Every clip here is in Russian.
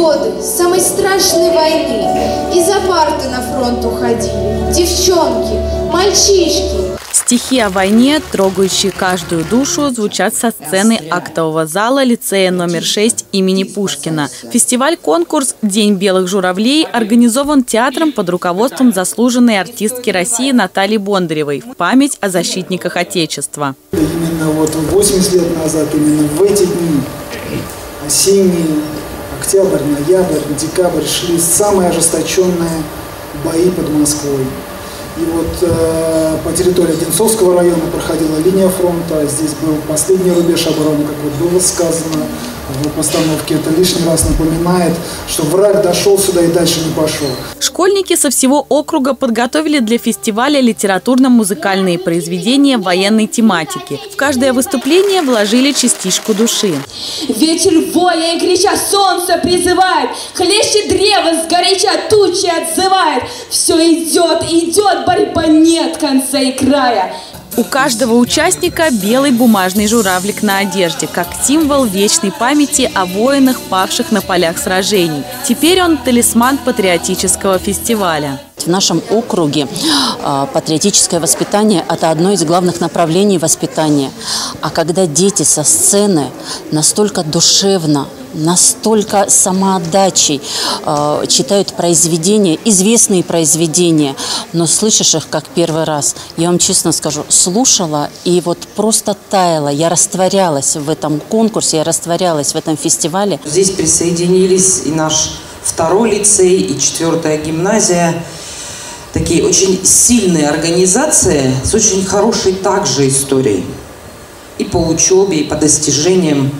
годы самой страшной войны из-за парты на фронт уходили. Девчонки, мальчишки, Стихи о войне, трогающие каждую душу, звучат со сцены актового зала лицея номер 6 имени Пушкина. Фестиваль-конкурс «День белых журавлей» организован театром под руководством заслуженной артистки России Натальи Бондаревой в память о защитниках Отечества. Именно вот 80 лет назад, именно в эти дни, осенний, октябрь, ноябрь, декабрь, шли самые ожесточенные бои под Москвой. И вот э, по территории Одинцовского района проходила линия фронта, здесь был последний рубеж обороны, как вот было сказано в постановке. Это лишний раз напоминает, что враг дошел сюда и дальше не пошел. Школьники со всего округа подготовили для фестиваля литературно-музыкальные произведения военной тематики. В каждое выступление вложили частичку души. Ветер воя и крича солнце призывает, Хлещет древо, сгоряча тучи отзывает. Все идет, идет, борьба нет конца и края. У каждого участника белый бумажный журавлик на одежде, как символ вечной памяти о воинах, павших на полях сражений. Теперь он талисман патриотического фестиваля. В нашем округе а, патриотическое воспитание – это одно из главных направлений воспитания. А когда дети со сцены настолько душевно, настолько самоотдачей э, читают произведения, известные произведения, но слышишь их как первый раз. Я вам честно скажу, слушала и вот просто таяла. Я растворялась в этом конкурсе, я растворялась в этом фестивале. Здесь присоединились и наш второй лицей, и четвертая гимназия. Такие очень сильные организации с очень хорошей также историей. И по учебе, и по достижениям.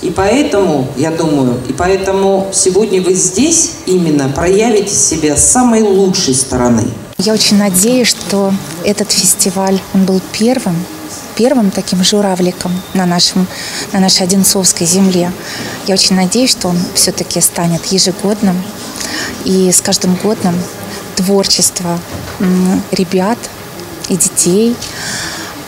И поэтому, я думаю, и поэтому сегодня вы здесь именно проявите себя с самой лучшей стороны. Я очень надеюсь, что этот фестиваль, он был первым, первым таким журавликом на, нашем, на нашей Одинцовской земле. Я очень надеюсь, что он все-таки станет ежегодным. И с каждым годом творчество ребят и детей –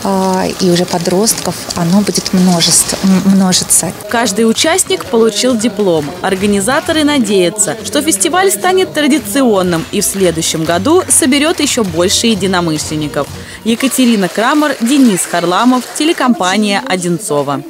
и уже подростков, оно будет множество, множиться. Каждый участник получил диплом. Организаторы надеются, что фестиваль станет традиционным и в следующем году соберет еще больше единомышленников. Екатерина Крамер, Денис Харламов, телекомпания «Одинцова».